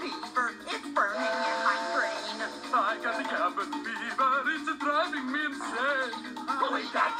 fever. It's burning in my brain. I got the cabin fever, it's driving me insane. We got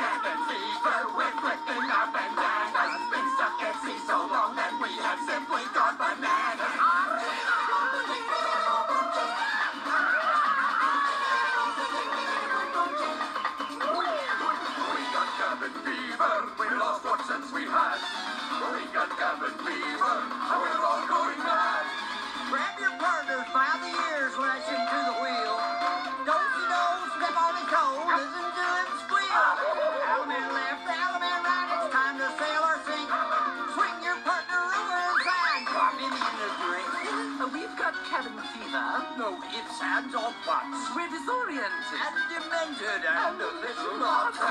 No ifs, ands, or buts. We're disoriented. And demented and oh, a little nuts.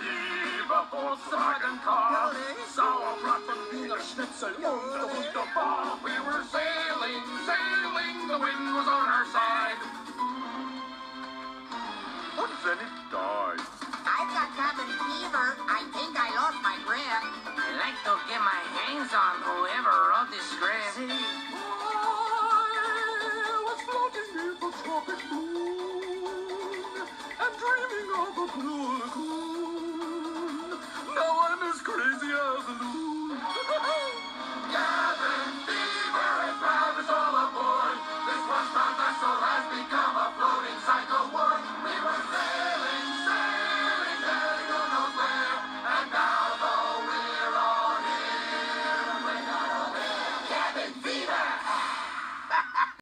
Lieber Volkswagen-Car, Really? Sauerbraten from Wiener Schnitzel und wunderbar. We were sailing, sailing, the wind was on our side. But then it died. I've got cabin fever. I think I lost my grip. I'd like to get my hands on whoever wrote this script. I in the